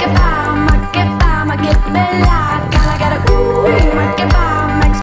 Goodbye, ma goodbye, bella.